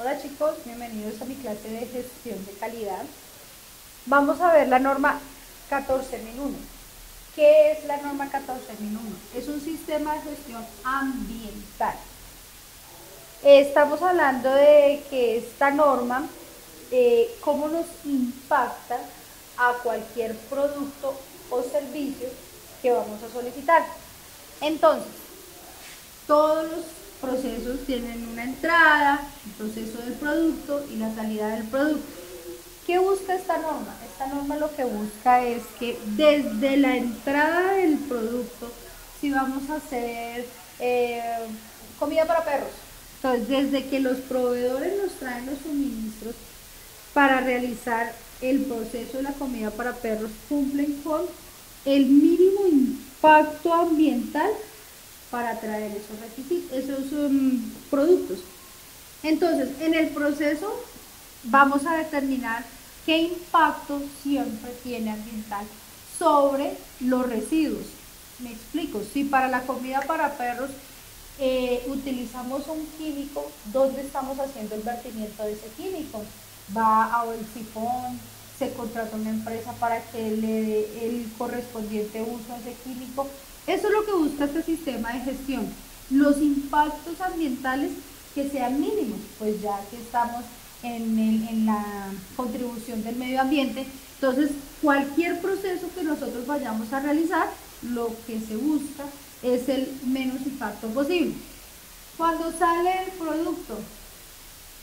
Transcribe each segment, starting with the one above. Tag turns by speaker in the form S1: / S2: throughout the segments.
S1: Hola chicos, bienvenidos a mi clase de gestión de calidad. Vamos a ver la norma 14001. ¿Qué es la norma 14001? Es un sistema de gestión ambiental. Estamos hablando de que esta norma, eh, cómo nos impacta a cualquier producto o servicio que vamos a solicitar. Entonces, todos los procesos tienen una entrada, el proceso del producto y la salida del producto. ¿Qué busca esta norma? Esta norma lo que busca es que desde la entrada del producto, si vamos a hacer eh, comida para perros, entonces desde que los proveedores nos traen los suministros para realizar el proceso de la comida para perros, cumplen con el mínimo impacto ambiental para traer esos requisitos, esos um, productos. Entonces, en el proceso vamos a determinar qué impacto siempre tiene ambiental sobre los residuos. Me explico, si para la comida para perros eh, utilizamos un químico, ¿dónde estamos haciendo el vertimiento de ese químico? Va a el sifón, se contrata una empresa para que le dé el correspondiente uso a ese químico. Eso es lo que busca este sistema de gestión. Los impactos ambientales que sean mínimos, pues ya que estamos en, en la contribución del medio ambiente. Entonces, cualquier proceso que nosotros vayamos a realizar, lo que se busca es el menos impacto posible. Cuando sale el producto,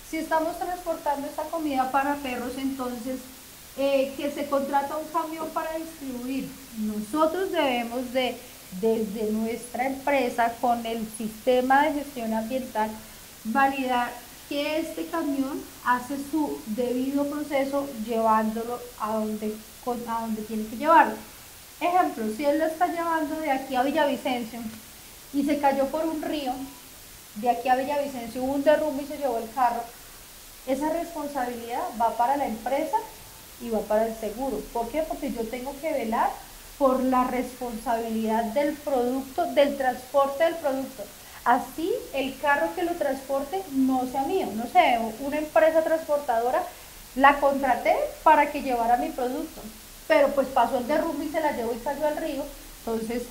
S1: si estamos transportando esta comida para perros, entonces eh, que se contrata un camión para distribuir. Nosotros debemos de, desde nuestra empresa, con el sistema de gestión ambiental, validar que este camión hace su debido proceso llevándolo a donde, a donde tiene que llevarlo. Ejemplo, si él lo está llevando de aquí a Villavicencio y se cayó por un río, de aquí a Villavicencio hubo un derrumbe y se llevó el carro, esa responsabilidad va para la empresa y va para el seguro. ¿Por qué? Porque yo tengo que velar por la responsabilidad del producto, del transporte del producto. Así el carro que lo transporte no sea mío, no sé, una empresa transportadora la contraté para que llevara mi producto, pero pues pasó el derrumbe y se la llevó y cayó al río, entonces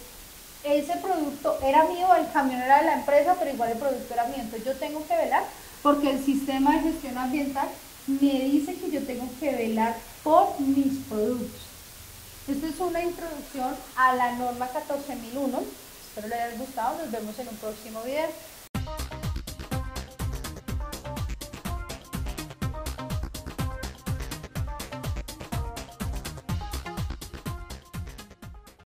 S1: ese producto era mío, el camión era de la empresa, pero igual el producto era mío, entonces yo tengo que velar porque el sistema de gestión ambiental me dice que yo tengo que velar por mis productos. Esta es una introducción a la norma 14001. Espero les haya gustado. Nos vemos en un próximo video.